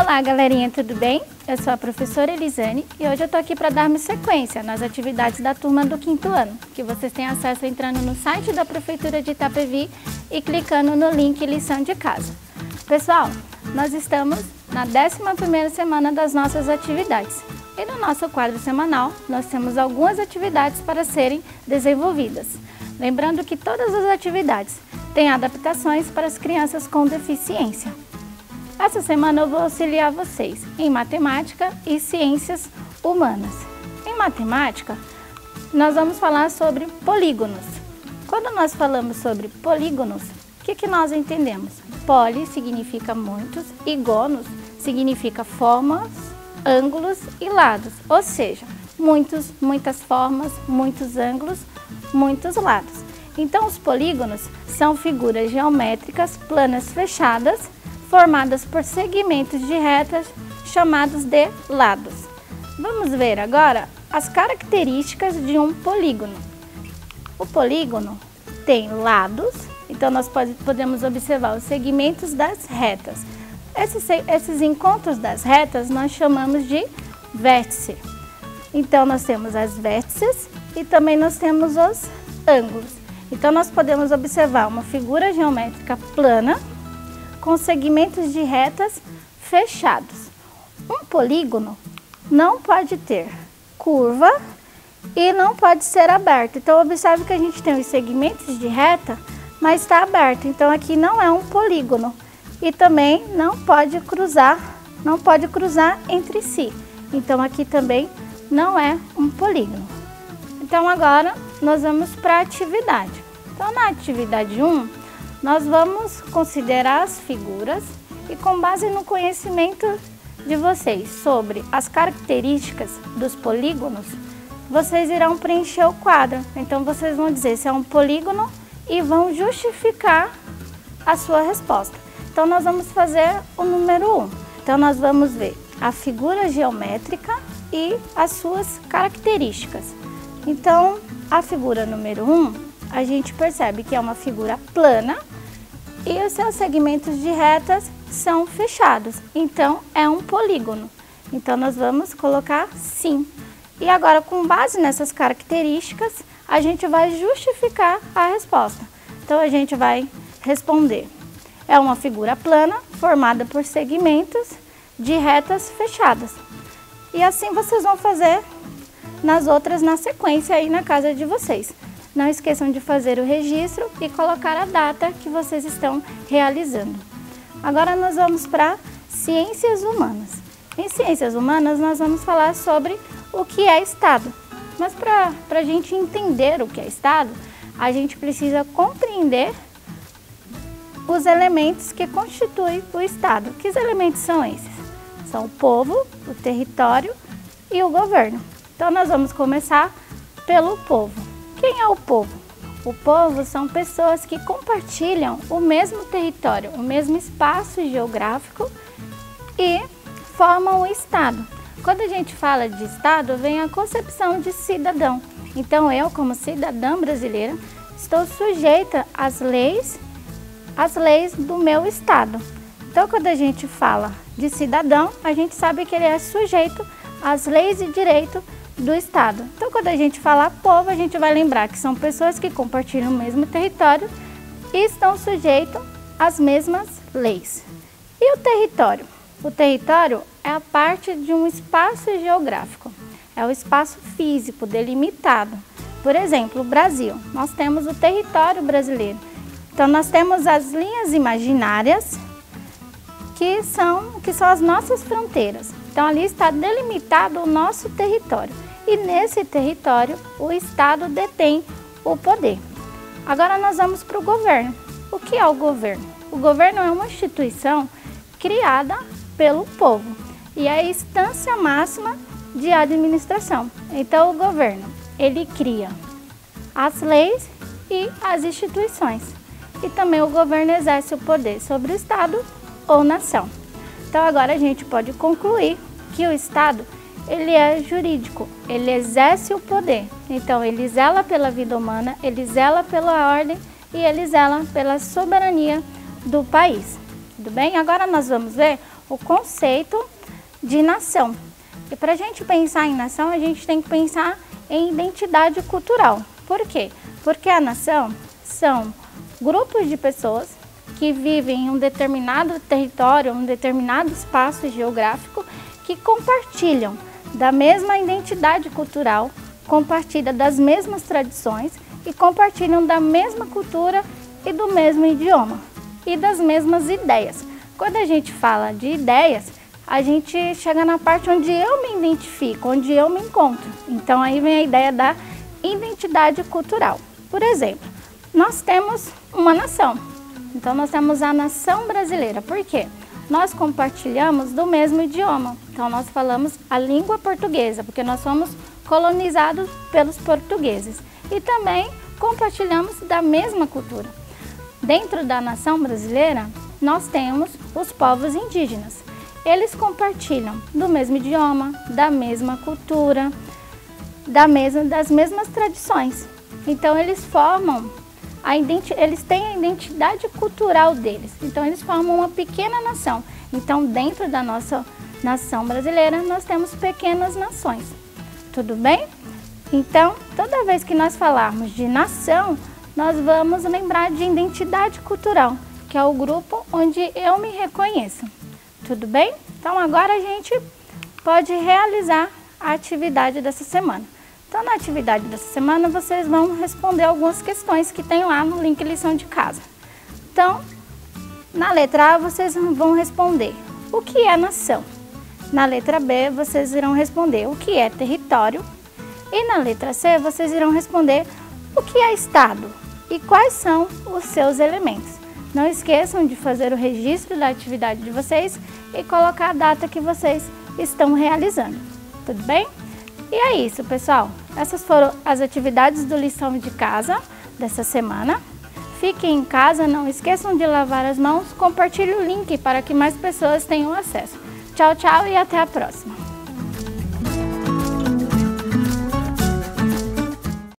Olá, galerinha, tudo bem? Eu sou a professora Elisane e hoje eu tô aqui para darmos sequência nas atividades da turma do quinto ano, que vocês têm acesso entrando no site da Prefeitura de Itapevi e clicando no link lição de casa. Pessoal, nós estamos na 11ª semana das nossas atividades e no nosso quadro semanal nós temos algumas atividades para serem desenvolvidas. Lembrando que todas as atividades têm adaptações para as crianças com deficiência. Essa semana eu vou auxiliar vocês em matemática e ciências humanas. Em matemática, nós vamos falar sobre polígonos. Quando nós falamos sobre polígonos, o que, que nós entendemos? Poli significa muitos e gonos significa formas, ângulos e lados, ou seja, muitos, muitas formas, muitos ângulos, muitos lados. Então, os polígonos são figuras geométricas planas fechadas formadas por segmentos de retas chamados de lados. Vamos ver agora as características de um polígono. O polígono tem lados, então nós podemos observar os segmentos das retas. Esses, esses encontros das retas nós chamamos de vértice. Então nós temos as vértices e também nós temos os ângulos. Então nós podemos observar uma figura geométrica plana com segmentos de retas fechados. Um polígono não pode ter curva e não pode ser aberto. Então, observe que a gente tem os segmentos de reta, mas está aberto. Então, aqui não é um polígono. E também não pode cruzar, não pode cruzar entre si. Então, aqui também não é um polígono. Então, agora nós vamos para a atividade. Então, na atividade 1, nós vamos considerar as figuras e com base no conhecimento de vocês sobre as características dos polígonos, vocês irão preencher o quadro. Então vocês vão dizer se é um polígono e vão justificar a sua resposta. Então nós vamos fazer o número 1. Um. Então nós vamos ver a figura geométrica e as suas características. Então, a figura número 1, um, a gente percebe que é uma figura plana e os seus segmentos de retas são fechados, então é um polígono. Então nós vamos colocar sim. E agora, com base nessas características, a gente vai justificar a resposta. Então a gente vai responder. É uma figura plana formada por segmentos de retas fechadas. E assim vocês vão fazer nas outras na sequência aí na casa de vocês. Não esqueçam de fazer o registro e colocar a data que vocês estão realizando. Agora nós vamos para ciências humanas. Em ciências humanas nós vamos falar sobre o que é Estado. Mas para a gente entender o que é Estado, a gente precisa compreender os elementos que constituem o Estado. Que elementos são esses? São o povo, o território e o governo. Então nós vamos começar pelo povo. Quem é o povo? O povo são pessoas que compartilham o mesmo território, o mesmo espaço geográfico e formam o Estado. Quando a gente fala de Estado, vem a concepção de cidadão. Então, eu, como cidadã brasileira, estou sujeita às leis, às leis do meu Estado. Então, quando a gente fala de cidadão, a gente sabe que ele é sujeito às leis e direitos do Estado. Então, quando a gente fala povo, a gente vai lembrar que são pessoas que compartilham o mesmo território e estão sujeitos às mesmas leis. E o território? O território é a parte de um espaço geográfico, é o espaço físico delimitado. Por exemplo, o Brasil, nós temos o território brasileiro. Então, nós temos as linhas imaginárias, que são, que são as nossas fronteiras. Então, ali está delimitado o nosso território e nesse território o Estado detém o poder. Agora nós vamos para o governo. O que é o governo? O governo é uma instituição criada pelo povo e é a instância máxima de administração. Então o governo, ele cria as leis e as instituições. E também o governo exerce o poder sobre o Estado ou nação. Então agora a gente pode concluir que o Estado ele é jurídico, ele exerce o poder. Então, ele zela pela vida humana, ele zela pela ordem e ele zela pela soberania do país. Tudo bem? Agora nós vamos ver o conceito de nação. E para a gente pensar em nação, a gente tem que pensar em identidade cultural. Por quê? Porque a nação são grupos de pessoas que vivem em um determinado território, um determinado espaço geográfico, que compartilham da mesma identidade cultural, compartilham das mesmas tradições e compartilham da mesma cultura e do mesmo idioma e das mesmas ideias. Quando a gente fala de ideias, a gente chega na parte onde eu me identifico, onde eu me encontro. Então aí vem a ideia da identidade cultural. Por exemplo, nós temos uma nação. Então nós temos a nação brasileira. Por quê? Nós compartilhamos do mesmo idioma. Então nós falamos a língua portuguesa, porque nós somos colonizados pelos portugueses. E também compartilhamos da mesma cultura. Dentro da nação brasileira, nós temos os povos indígenas. Eles compartilham do mesmo idioma, da mesma cultura, da mesma, das mesmas tradições. Então eles formam eles têm a identidade cultural deles. Então eles formam uma pequena nação. Então dentro da nossa nação brasileira nós temos pequenas nações. Tudo bem? Então, toda vez que nós falarmos de nação, nós vamos lembrar de identidade cultural, que é o grupo onde eu me reconheço. Tudo bem? Então agora a gente pode realizar a atividade dessa semana. Então na atividade dessa semana vocês vão responder algumas questões que tem lá no link lição de casa. Então, na letra A vocês vão responder o que é nação. Na letra B vocês irão responder o que é território. E na letra C vocês irão responder o que é estado e quais são os seus elementos. Não esqueçam de fazer o registro da atividade de vocês e colocar a data que vocês estão realizando. Tudo bem? E é isso, pessoal. Essas foram as atividades do lição de casa dessa semana. Fiquem em casa, não esqueçam de lavar as mãos, compartilhe o link para que mais pessoas tenham acesso. Tchau, tchau e até a próxima.